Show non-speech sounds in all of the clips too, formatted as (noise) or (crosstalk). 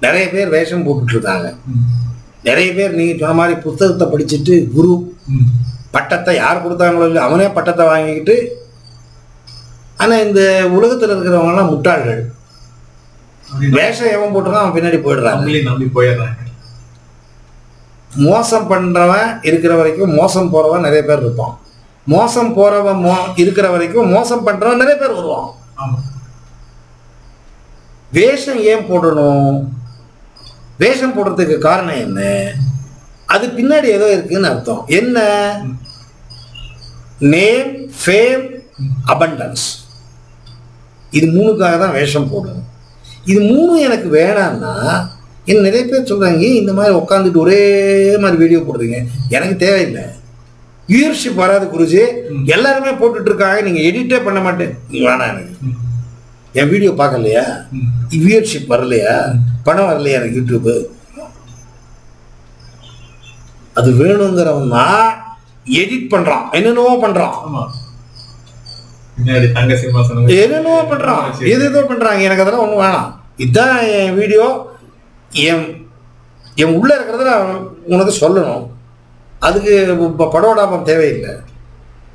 நிறைய பேர் வேஷம் போட்டுட்டு இருக்காங்க ம். நிறைய பேர் நீங்க சொன்ன மாதிரி புத்தகத்தை படிச்சுட்டு குரு. பட்டத்தை யார் கொடுத்தாங்களோ இல்லை அவனே பட்டத்தை வாங்கிக்கிட்டு ஆனா இந்த உலகத்துல இருக்கிறவங்கலாம் முட்டாள்கள். வேஷம் எவன் போட்டுருக்கான் அவன் பின்னாடி அவங்களே நம்பி போயிடுறாங்க. மோசம் பண்றவன் இருக்கிற வரைக்கும் மோசம் போறவன் நிறைய பேர் இருப்பான். மோசம் போறவன் மோ இருக்கிற வரைக்கும் மோசம் பண்றவன் நிறைய பேர் வருவான். வேஷம் ஏன் போடணும்? வேஷம் போடுறதுக்கு காரணம் என்ன? அது பின்னாடி ஏதோ இருக்குன்னு அர்த்தம். என்ன? நேம் ஃபேம் அபண்டன்ஸ் இது மூணுக்காக தான் வேஷம் போடணும். இது மூணும் எனக்கு வேணாம்னா என்ன நிறைய பேர் சொல்றாங்க "ஏன் இந்த மாதிரி உட்காந்துட்டு ஒரே மாதிரி வீடியோ போடுறீங்க. எனக்கு தேவையில்லை. வியூவர்ஷிப் வராது குருஜி. எல்லாருமே போட்டுட்டு இருக்காங்க. நீங்க எடிட்டே பண்ண மாட்டேன். வேணாம் எனக்கு. என் வீடியோ பார்க்கலையா? ம். வியூவர்ஷிப் வரலையா? பணம் வரலையா எனக்கு யூடியூப்பு அது வேணுங்கிறவன் தான் எடிட் பண்றான். என்னென்னவோ பண்றான். என்னென்னவோ பண்றான். எது ஏதோ பண்றாங்க. எனக்கு அதெல்லாம் ஒன்றும் வேணாம். இதுதான் என் வீடியோ. என் என் உள்ள இருக்கிறத நான் உனக்கு சொல்லணும். அதுக்கு இப்போ படோடாபம் தேவையில்லை.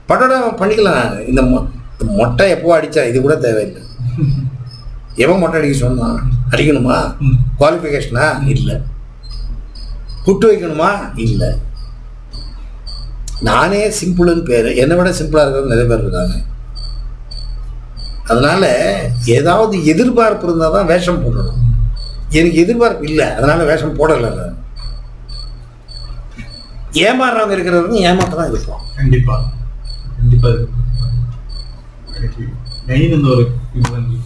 படோடாபம் பண்ணிக்கலாம் நான். இந்த மொட்டை எப்போ அடிச்சா இது கூட தேவையில்லை. (laughs) எவன் மொட்டை அடிக்க சொன்னான் அடிக்கணுமா. குவாலிஃபிகேஷனா இல்லை. புட்டு வைக்கணுமா? இல்லை. நானே சிம்பிள்னு பேர். என்னை விட சிம்பிளாக இருக்கிறது நிறைய பேர் இருக்காங்க. அதனால ஏதாவது எதிர்பார்ப்பு இருந்தால் தான் வேஷம் போடணும். எனக்கு எதிர்பார்ப்பு இல்லை. அதனால வேஷம் போடலை ஏமாறுறவங்க இருக்கிறவங்க ஏமாத்த தான் இருப்போம் கண்டிப்பா. கண்டிப்பா. 还有那么多有问题。